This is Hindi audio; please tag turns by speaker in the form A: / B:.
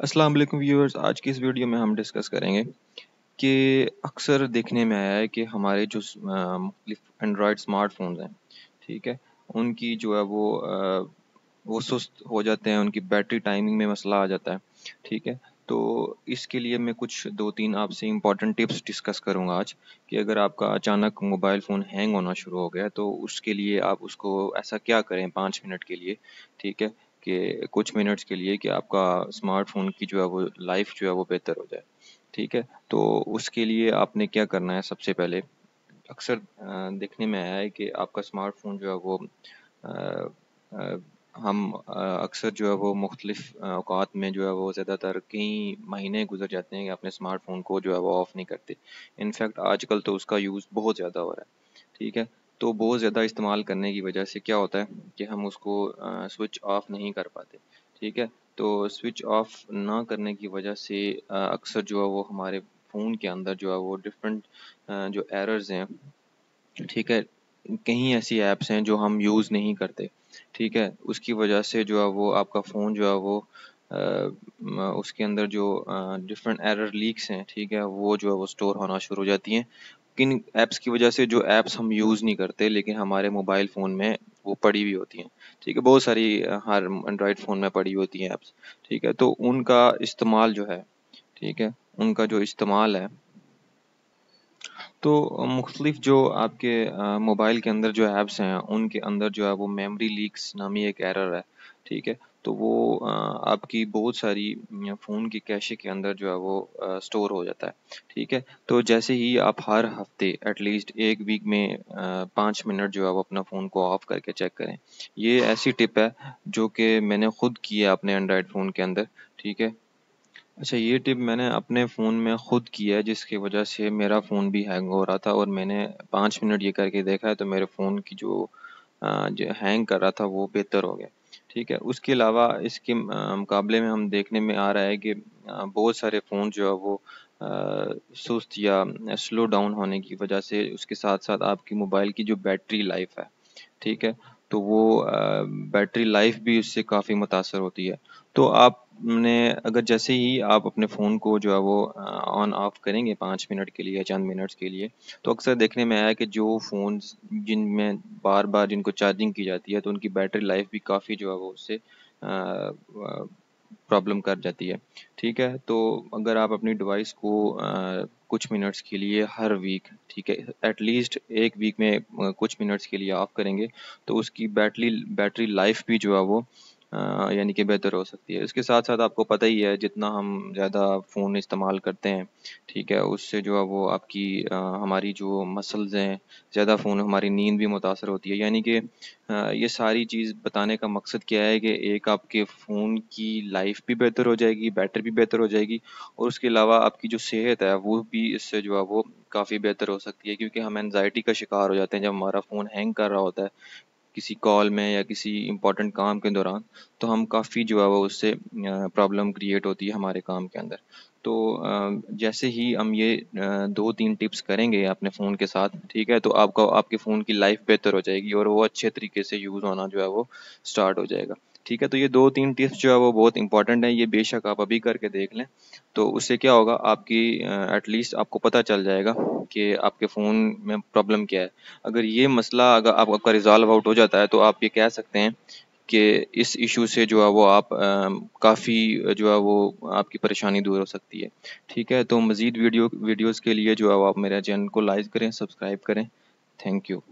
A: अस्सलाम वालेकुम व्यूअर्स आज की इस वीडियो में हम डिस्कस करेंगे कि अक्सर देखने में आया है कि हमारे जो मुख्तलिफ़ एंड्रॉयड स्मार्टफ़ोन हैं ठीक है उनकी जो है वो आ, वो सुस्त हो जाते हैं उनकी बैटरी टाइमिंग में मसला आ जाता है ठीक है। तो इसके लिए मैं कुछ दो तीन आपसे इंपॉर्टेंट टिप्स डिस्कस करूँगा आज कि अगर आपका अचानक मोबाइल फ़ोन हैंग होना शुरू हो गया तो उसके लिए आप उसको ऐसा क्या करें पाँच मिनट के लिए ठीक है कि कुछ मिनट्स के लिए कि आपका स्मार्टफ़ोन की जो है वो लाइफ जो है वो बेहतर हो जाए। ठीक है? तो उसके लिए आपने क्या करना है सबसे पहले? अक्सर देखने में आया है कि आपका स्मार्टफ़ोन जो है वो हम अक्सर जो है वो मुख्तलिफ़ अवकात में जो है वो ज़्यादातर कई महीने गुजर जाते हैं कि अपने स्मार्टफ़ोन को जो है वो ऑफ़ नहीं करते। इनफैक्ट आजकल तो उसका यूज़ बहुत ज़्यादा हो रहा है। ठीक है? तो बहुत ज़्यादा इस्तेमाल करने की वजह से क्या होता है कि हम उसको स्विच ऑफ़ नहीं कर पाते, ठीक है? तो स्विच ऑफ़ ना करने की वजह से अक्सर जो है वो हमारे फ़ोन के अंदर जो है वो डिफरेंट जो एरर्स हैं, ठीक है? कहीं ऐसी ऐप्स हैं जो हम यूज़ नहीं करते, ठीक है? उसकी वजह से जो है वो आपका फ़ोन जो है वो उसके अंदर जो डिफरेंट एरर लीक्स हैं, ठीक है, वो जो है वो स्टोर होना शुरू हो जाती हैं। किन ऐप्स की वजह से जो ऐप्स हम यूज़ नहीं करते, लेकिन हमारे मोबाइल फ़ोन में वो पड़ी हुई होती हैं, ठीक है, बहुत सारी हर एंड्रॉयड फ़ोन में पड़ी होती हैं ऐप्स ठीक है तो उनका इस्तेमाल जो है, ठीक है, उनका जो इस्तेमाल है तो मुख्तलिफ़ जो आपके मोबाइल के अंदर जो ऐप्स हैं, उनके अंदर जो है वो मेमोरी लीक्स नामी एक एरर है, ठीक है तो वो आपकी बहुत सारी फ़ोन की कैशे के अंदर जो है वो स्टोर हो जाता है, ठीक है? तो जैसे ही आप हर हफ़्ते एटलीस्ट एक वीक में पाँच मिनट जो है वो अपना फ़ोन को ऑफ़ करके चेक करें। ये ऐसी टिप है, जो कि मैंने खुद की है अपने एंड्रॉयड फ़ोन के अंदर, ठीक है? अच्छा ये टिप मैंने अपने फ़ोन में खुद की है, जिसकी वजह से मेरा फ़ोन भी हैंग हो रहा था और मैंने पाँच मिनट ये करके देखा है तो मेरे फ़ोन की जो जो हैंग कर रहा था, वो बेहतर हो गया। ठीक है। उसके अलावा इसके मुकाबले में हम देखने में आ रहा है कि बहुत सारे फ़ोन जो है वो सुस्त या स्लो डाउन होने की वजह से उसके साथ साथ आपकी मोबाइल की जो बैटरी लाइफ है, ठीक है तो वो बैटरी लाइफ भी उससे काफ़ी मुतासर होती है। तो आपने, अगर जैसे ही आप अपने फ़ोन को जो है वो ऑन ऑफ़ करेंगे पाँच मिनट के लिए चंद मिनट्स के लिए तो अक्सर देखने में आया कि जो फ़ोन जिन में बार बार जिनको चार्जिंग की जाती है तो उनकी बैटरी लाइफ भी काफ़ी जो है वो उससे प्रॉब्लम कर जाती है। ठीक है? तो अगर आप अपनी डिवाइस को आ, कुछ मिनट्स के लिए हर वीक ठीक है एटलीस्ट एक वीक में कुछ मिनट्स के लिए ऑफ़ करेंगे तो उसकी बैटरी बैटरी लाइफ भी जो है वो यानी कि बेहतर हो सकती है। इसके साथ साथ आपको पता ही है जितना हम ज़्यादा फ़ोन इस्तेमाल करते हैं ठीक है उससे जो है वो आपकी आ, हमारी जो मसल्स हैं ज़्यादा फ़ोन हमारी नींद भी मुतासर होती है। यानी कि ये सारी चीज़ बताने का मकसद क्या है कि एक आपके फ़ोन की लाइफ भी बेहतर हो जाएगी बैटरी भी बेहतर हो जाएगी और उसके अलावा आपकी जो सेहत है वो भी इससे जो है वो काफ़ी बेहतर हो सकती है क्योंकि हम एनजाइटी का शिकार हो जाते हैं जब हमारा फ़ोन हैंग कर रहा होता है। किसी कॉल में या किसी इम्पोर्टेंट काम के दौरान तो हम काफ़ी जो है वो उससे प्रॉब्लम क्रिएट होती है हमारे काम के अंदर। तो जैसे ही हम ये दो तीन टिप्स करेंगे अपने फ़ोन के साथ, ठीक है तो आपका, आपके फ़ोन की लाइफ बेहतर हो जाएगी और वो अच्छे तरीके से यूज़ होना जो है वो स्टार्ट हो जाएगा। ठीक है तो ये दो तीन टिप्स जो है वो बहुत इंपॉर्टेंट है, ये बेशक आप अभी करके देख लें तो उससे क्या होगा, आपकी एटलीस्ट आपको पता चल जाएगा कि आपके फ़ोन में प्रॉब्लम क्या है। अगर ये मसला अगर आप, आपका रिजॉल्व आउट हो जाता है तो आप ये कह सकते हैं कि इस इशू से जो है वो आप काफ़ी जो है वो आपकी परेशानी दूर हो सकती है। ठीक है तो मज़ीद वीडियो वीडियोज़ के लिए जो है वो आप मेरे चैनल को लाइक करें सब्सक्राइब करें। Thank you.